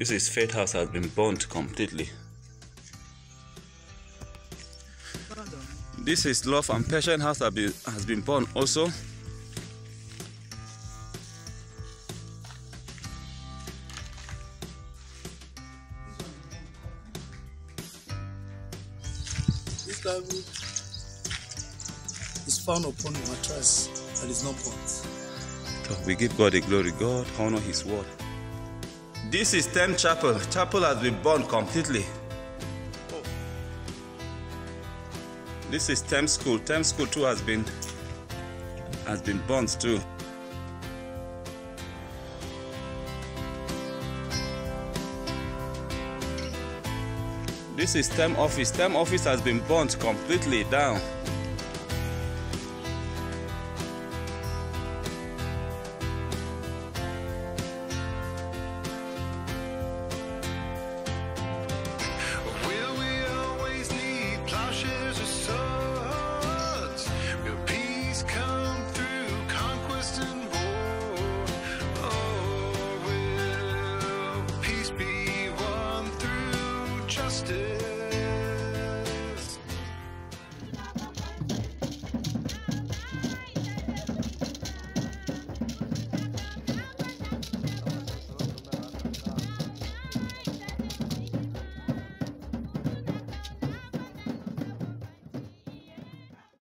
This is Faith House has been burnt completely. This is Love and Passion House that be, has been burned also. This Bible is found upon the mattress and is not burnt. We give God the glory. God honor His word. This is Tem Chapel. Chapel has been burned completely. This is Tem School. Tem School too has been has been burnt too. This is Tem Office. Tem Office has been burnt completely down. still